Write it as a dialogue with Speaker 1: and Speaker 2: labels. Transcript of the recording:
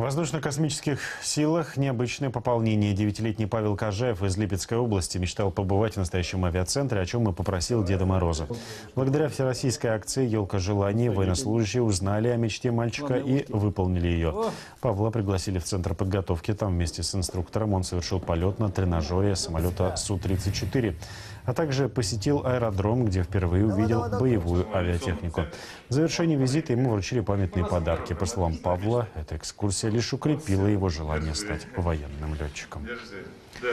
Speaker 1: В воздушно-космических силах необычное пополнение. Девятилетний Павел Кожаев из Липецкой области мечтал побывать в настоящем авиацентре, о чем и попросил Деда Мороза. Благодаря всероссийской акции «Елка желаний» военнослужащие узнали о мечте мальчика и выполнили ее. Павла пригласили в центр подготовки. Там вместе с инструктором он совершил полет на тренажере самолета Су-34 а также посетил аэродром, где впервые увидел боевую авиатехнику. В завершении визита ему вручили памятные подарки. По словам Павла, эта экскурсия лишь укрепила его желание стать военным летчиком.
Speaker 2: Да.